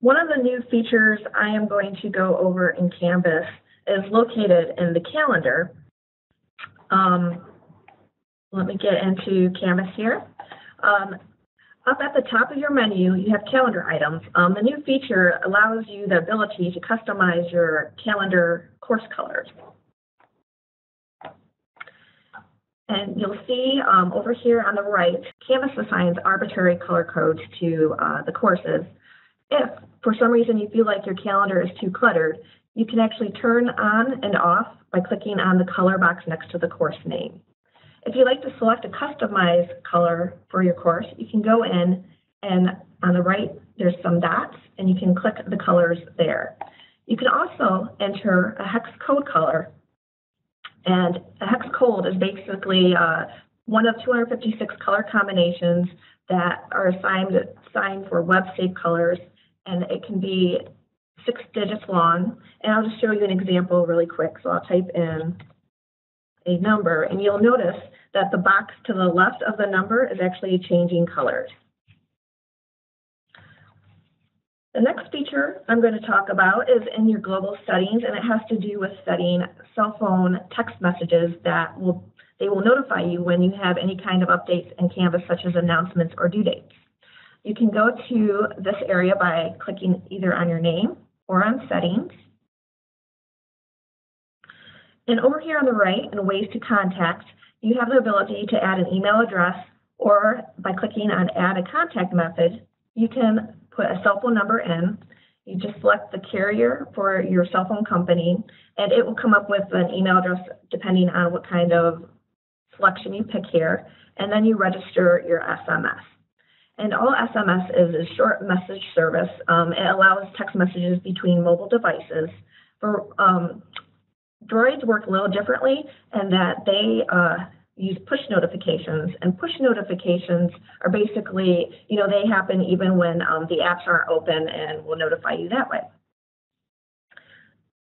One of the new features I am going to go over in Canvas is located in the calendar. Um, let me get into Canvas here. Um, up at the top of your menu, you have calendar items. Um, the new feature allows you the ability to customize your calendar course colors. And you'll see um, over here on the right, Canvas assigns arbitrary color codes to uh, the courses. If for some reason you feel like your calendar is too cluttered, you can actually turn on and off by clicking on the color box next to the course name. If you'd like to select a customized color for your course, you can go in and on the right, there's some dots and you can click the colors there. You can also enter a hex code color and a hex code is basically uh, one of 256 color combinations that are assigned, assigned for web safe colors, and it can be six digits long. And I'll just show you an example really quick. So I'll type in a number, and you'll notice that the box to the left of the number is actually changing colors. The next feature I'm going to talk about is in your global settings, and it has to do with setting cell phone text messages that will they will notify you when you have any kind of updates in Canvas, such as announcements or due dates. You can go to this area by clicking either on your name or on settings. And over here on the right, in ways to contact, you have the ability to add an email address or by clicking on add a contact method, you can put a cell phone number in. You just select the carrier for your cell phone company, and it will come up with an email address depending on what kind of selection you pick here, and then you register your SMS. And all SMS is a short message service. Um, it allows text messages between mobile devices. For um, Droids work a little differently in that they uh, use push notifications, and push notifications are basically, you know, they happen even when um, the apps aren't open and will notify you that way.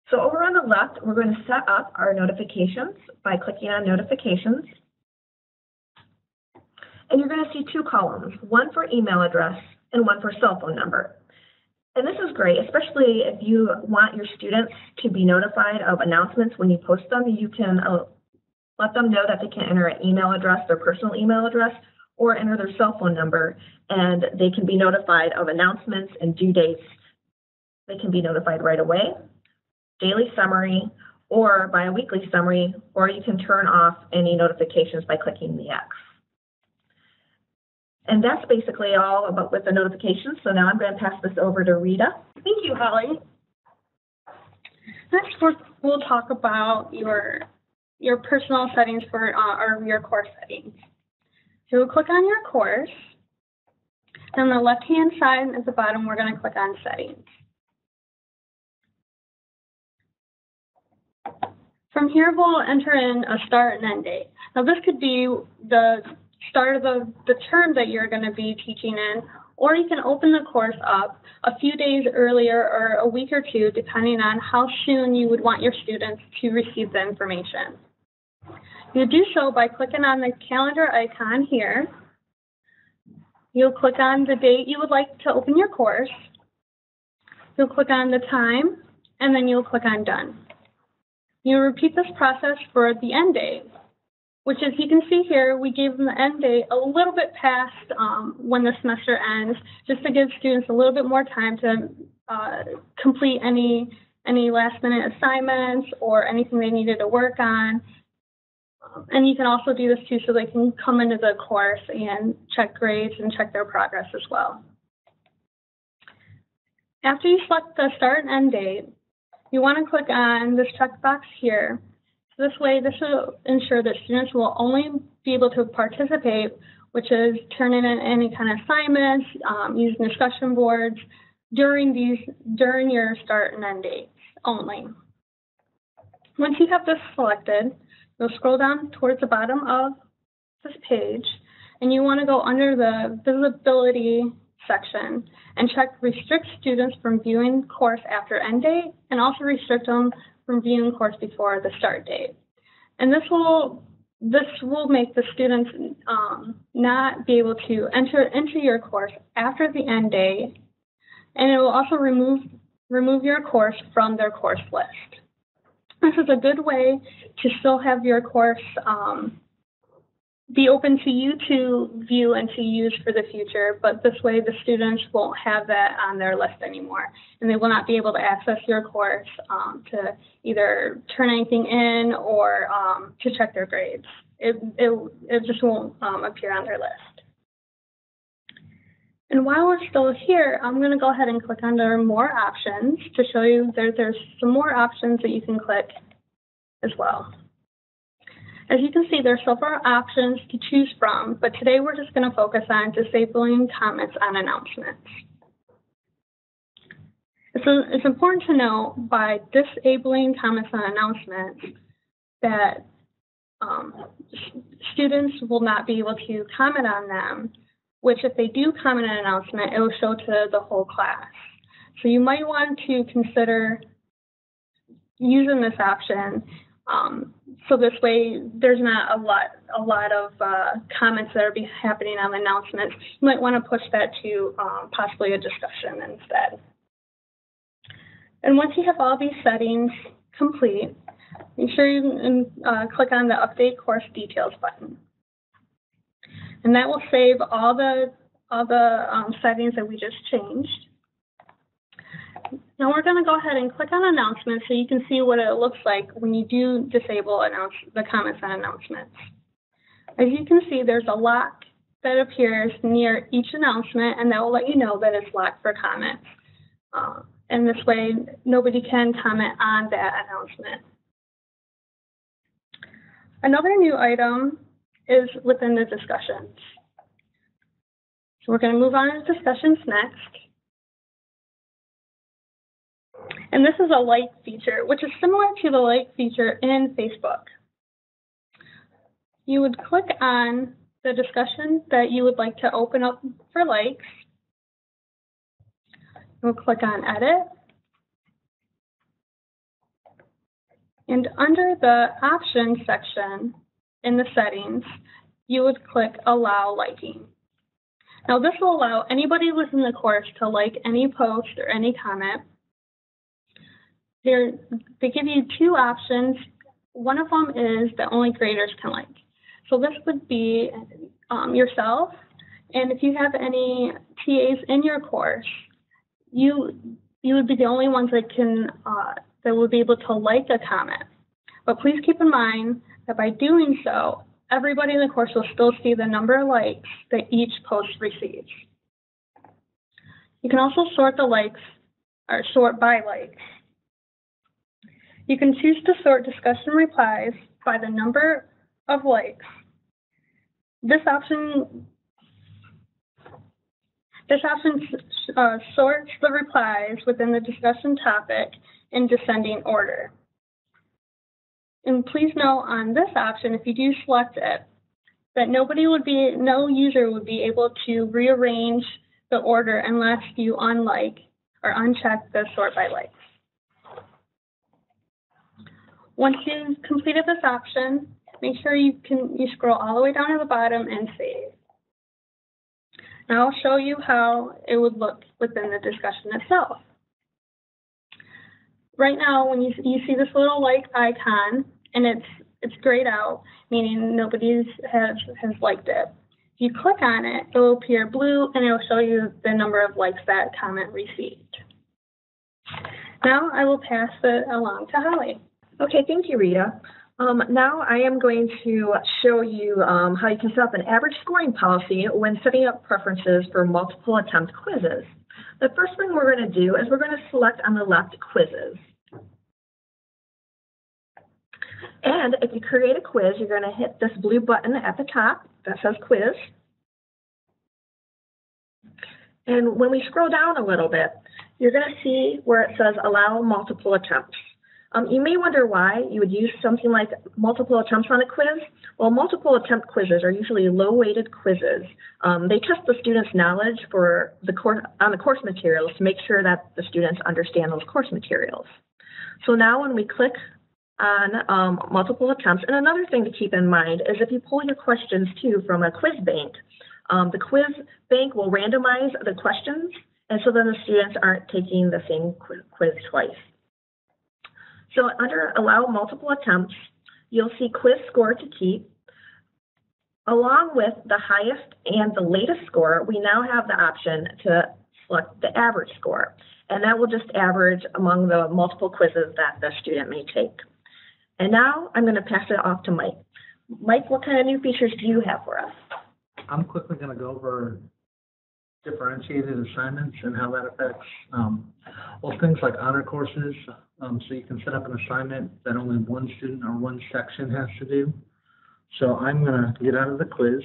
So over on the left, we're going to set up our notifications by clicking on notifications. And you're going to see two columns, one for email address and one for cell phone number. And this is great, especially if you want your students to be notified of announcements when you post them. You can uh, let them know that they can enter an email address, their personal email address, or enter their cell phone number, and they can be notified of announcements and due dates. They can be notified right away, daily summary, or by a weekly summary, or you can turn off any notifications by clicking the X. And that's basically all about with the notifications. So now I'm going to pass this over to Rita. Thank you, Holly. Next, we'll talk about your your personal settings for uh, or your course settings. So click on your course. On the left-hand side at the bottom, we're going to click on settings. From here, we'll enter in a start and end date. Now, this could be the start of the, the term that you're going to be teaching in, or you can open the course up a few days earlier or a week or two, depending on how soon you would want your students to receive the information. You do so by clicking on the calendar icon here. You'll click on the date you would like to open your course. You'll click on the time, and then you'll click on Done. You'll repeat this process for the end date which as you can see here, we gave them the end date a little bit past um, when the semester ends, just to give students a little bit more time to uh, complete any any last minute assignments or anything they needed to work on. And you can also do this too so they can come into the course and check grades and check their progress as well. After you select the start and end date, you want to click on this checkbox here this way, this will ensure that students will only be able to participate, which is turning in any kind of assignments, um, using discussion boards during these during your start and end dates only. Once you have this selected, you'll scroll down towards the bottom of this page, and you want to go under the visibility section and check restrict students from viewing course after end date and also restrict them from viewing course before the start date. And this will this will make the students um, not be able to enter into your course after the end date and it will also remove, remove your course from their course list. This is a good way to still have your course um, be open to you to view and to use for the future, but this way the students won't have that on their list anymore, and they will not be able to access your course um, to either turn anything in or um, to check their grades. It, it, it just won't um, appear on their list. And while we're still here, I'm going to go ahead and click under more options to show you there, there's some more options that you can click as well. As you can see, there are several options to choose from, but today we're just going to focus on disabling comments on announcements. It's, it's important to know by disabling comments on announcements that um, students will not be able to comment on them, which if they do comment on an announcement, it will show to the whole class. So you might want to consider using this option um, so this way, there's not a lot a lot of uh, comments that are be happening on the announcements. You might want to push that to um, possibly a discussion instead. And once you have all these settings complete, make sure you uh, click on the Update Course Details button. And that will save all the all the um, settings that we just changed. Now we're going to go ahead and click on announcements so you can see what it looks like when you do disable announce the comments on announcements. As you can see, there's a lock that appears near each announcement and that will let you know that it's locked for comments. Uh, and this way, nobody can comment on that announcement. Another new item is within the discussions. So we're going to move on to discussions next. And this is a like feature, which is similar to the like feature in Facebook. You would click on the discussion that you would like to open up for likes. You'll click on Edit. And under the Options section in the settings, you would click Allow Liking. Now this will allow anybody within the course to like any post or any comment they're, they give you two options. One of them is that only graders can like. So this would be um, yourself, and if you have any TAs in your course, you you would be the only ones that can uh, that would be able to like a comment. But please keep in mind that by doing so, everybody in the course will still see the number of likes that each post receives. You can also sort the likes or sort by likes. You can choose to sort discussion replies by the number of likes. This option this option uh, sorts the replies within the discussion topic in descending order. And please note on this option, if you do select it, that nobody would be, no user would be able to rearrange the order unless you unlike or uncheck the sort by likes. Once you've completed this option, make sure you can you scroll all the way down to the bottom and save. Now I'll show you how it would look within the discussion itself. Right now, when you, you see this little like icon, and it's it's grayed out, meaning nobody has, has liked it. If you click on it, it will appear blue, and it will show you the number of likes that comment received. Now I will pass it along to Holly. Okay, thank you, Rita. Um, now I am going to show you um, how you can set up an average scoring policy when setting up preferences for multiple attempt quizzes. The first thing we're going to do is we're going to select on the left quizzes. And if you create a quiz, you're going to hit this blue button at the top that says quiz. And when we scroll down a little bit, you're going to see where it says allow multiple attempts. Um, you may wonder why you would use something like multiple attempts on a quiz. Well, multiple attempt quizzes are usually low-weighted quizzes. Um, they test the student's knowledge for the course, on the course materials to make sure that the students understand those course materials. So now when we click on um, multiple attempts, and another thing to keep in mind is if you pull your questions too from a quiz bank, um, the quiz bank will randomize the questions And so then the students aren't taking the same quiz twice. So under allow multiple attempts, you'll see quiz score to keep. Along with the highest and the latest score, we now have the option to select the average score. And that will just average among the multiple quizzes that the student may take. And now I'm going to pass it off to Mike. Mike, what kind of new features do you have for us? I'm quickly gonna go over differentiated assignments and how that affects, um, well, things like honor courses. Um, so you can set up an assignment that only one student or one section has to do. So I'm gonna get out of the quiz,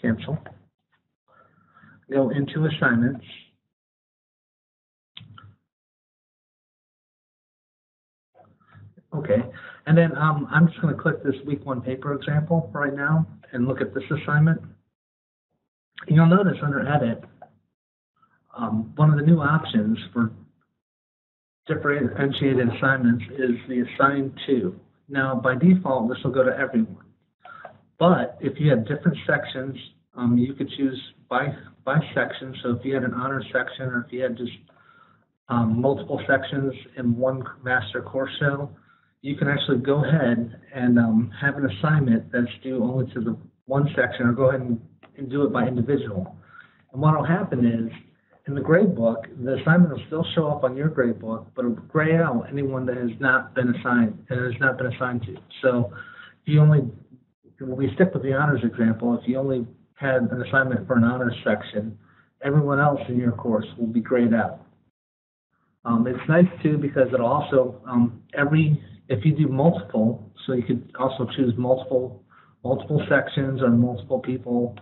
cancel, go into assignments. Okay, and then, um, I'm just gonna click this week one paper example right now and look at this assignment. You'll notice under edit, um, one of the new options for differentiated assignments is the assign to. Now, by default, this will go to everyone. But if you had different sections, um, you could choose by, by section. So if you had an honor section or if you had just, um, multiple sections in one master course cell, you can actually go ahead and um, have an assignment that's due only to the one section, or go ahead and, and do it by individual. And what will happen is, in the grade book, the assignment will still show up on your grade book, but it'll gray out anyone that has not been assigned and has not been assigned to. So, if you only, we stick with the honors example, if you only had an assignment for an honors section, everyone else in your course will be grayed out. Um, it's nice too because it'll also um, every if you do multiple, so you could also choose multiple, multiple sections or multiple people.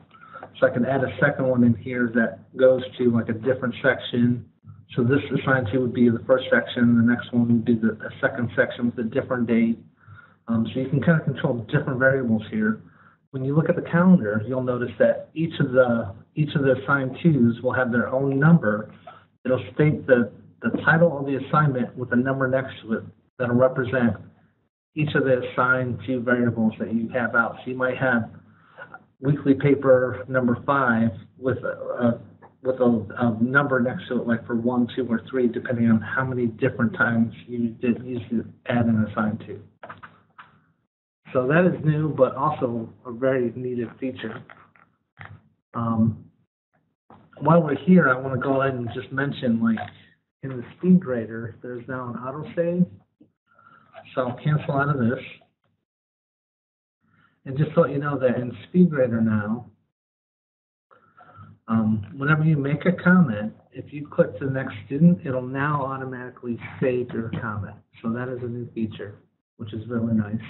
So I can add a second one in here that goes to like a different section. So this assigned to would be the first section, the next one would be the second section with a different date. Um, so you can kind of control different variables here. When you look at the calendar, you'll notice that each of the each of the assigned twos will have their own number. It'll state the the title of the assignment with a number next to it that'll represent each of the assigned two variables that you have out. So you might have weekly paper number five with a, with a, a number next to it, like for one, two, or three, depending on how many different times you did to add and assign to. So that is new, but also a very needed feature. Um, while we're here, I want to go ahead and just mention, like, in the SpeedGrader, there's now an auto save. So I'll cancel out of this. And just to let you know that in SpeedGrader now, um, whenever you make a comment, if you click to the next student, it'll now automatically save your comment. So that is a new feature, which is really nice.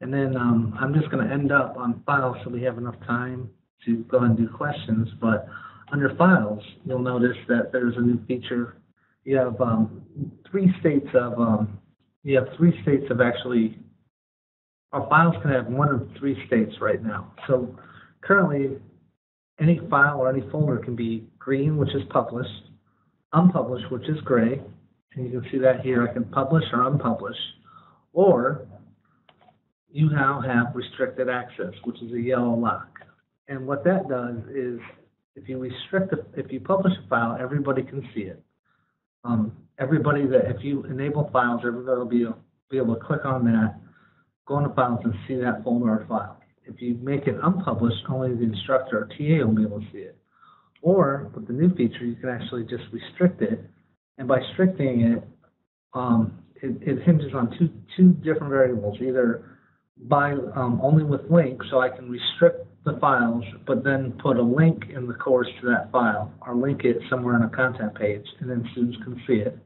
And then um, I'm just going to end up on files so we have enough time to go and do questions. But under files, you'll notice that there's a new feature. You have um, three states of um, you have three states of actually, our files can have one of three states right now. So currently, any file or any folder can be green, which is published, unpublished, which is gray, and you can see that here. I can publish or unpublish, or you now have restricted access, which is a yellow lock. And what that does is, if you restrict, a, if you publish a file, everybody can see it. Um, everybody that, if you enable files, everybody will be, be able to click on that, go into files and see that folder or file. If you make it unpublished, only the instructor or TA will be able to see it. Or with the new feature, you can actually just restrict it. And by restricting it, um, it, it hinges on two, two different variables, either by um, only with links, so I can restrict the files, but then put a link in the course to that file, or link it somewhere on a content page, and then students can see it,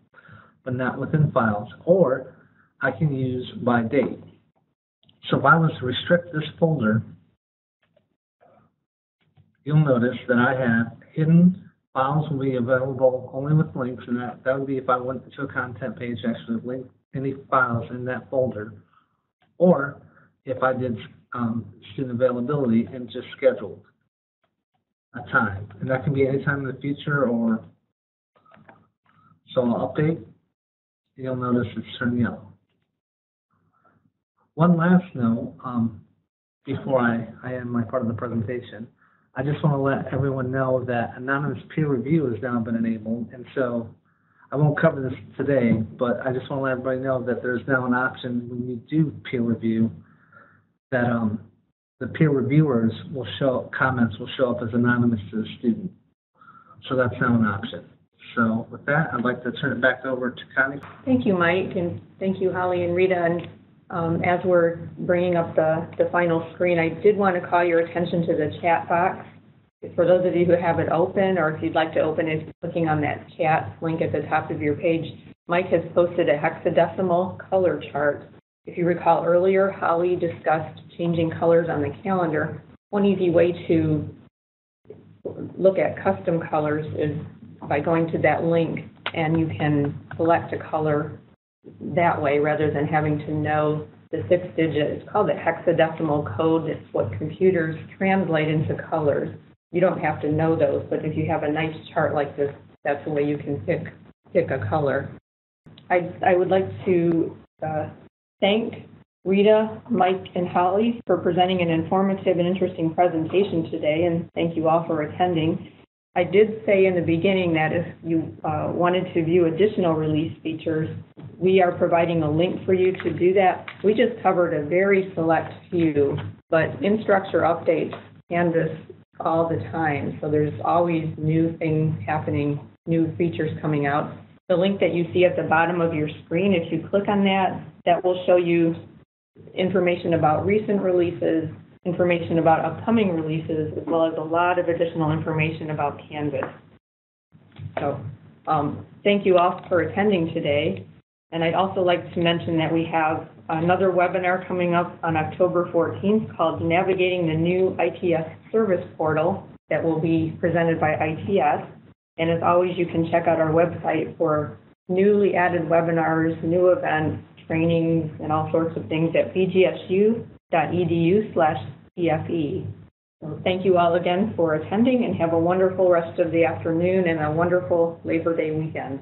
but not within files. Or I can use by date. So if I was to restrict this folder, you'll notice that I have hidden files will be available only with links, and that, that would be if I went to a content page, actually link any files in that folder. Or if I did um, student availability and just scheduled a time. And that can be any time in the future or, so I'll update. You'll notice it's turned yellow. One last note, um, before I, I end my part of the presentation. I just want to let everyone know that anonymous peer review has now been enabled, and so I won't cover this today, but I just want to let everybody know that there's now an option when you do peer review that um, the peer reviewers will show, comments will show up as anonymous to the student. So that's now an option. So with that, I'd like to turn it back over to Connie. Thank you, Mike, and thank you, Holly and Rita. And um, as we're bringing up the, the final screen, I did want to call your attention to the chat box. For those of you who have it open, or if you'd like to open it, clicking on that chat link at the top of your page, Mike has posted a hexadecimal color chart. If you recall earlier, Holly discussed changing colors on the calendar. One easy way to look at custom colors is by going to that link and you can select a color that way rather than having to know the six digit. It's called the hexadecimal code. It's what computers translate into colors. You don't have to know those, but if you have a nice chart like this, that's the way you can pick pick a color. I I would like to uh, thank Rita, Mike, and Holly for presenting an informative and interesting presentation today, and thank you all for attending. I did say in the beginning that if you uh, wanted to view additional release features, we are providing a link for you to do that. We just covered a very select few, but Instructure updates Canvas all the time, so there's always new things happening, new features coming out. The link that you see at the bottom of your screen, if you click on that, that will show you information about recent releases, information about upcoming releases, as well as a lot of additional information about Canvas. So, um, thank you all for attending today. And I'd also like to mention that we have another webinar coming up on October 14th called Navigating the New ITS Service Portal that will be presented by ITS. And as always, you can check out our website for newly added webinars, new events, trainings, and all sorts of things at bgsu.edu slash CFE. So thank you all again for attending and have a wonderful rest of the afternoon and a wonderful Labor Day weekend.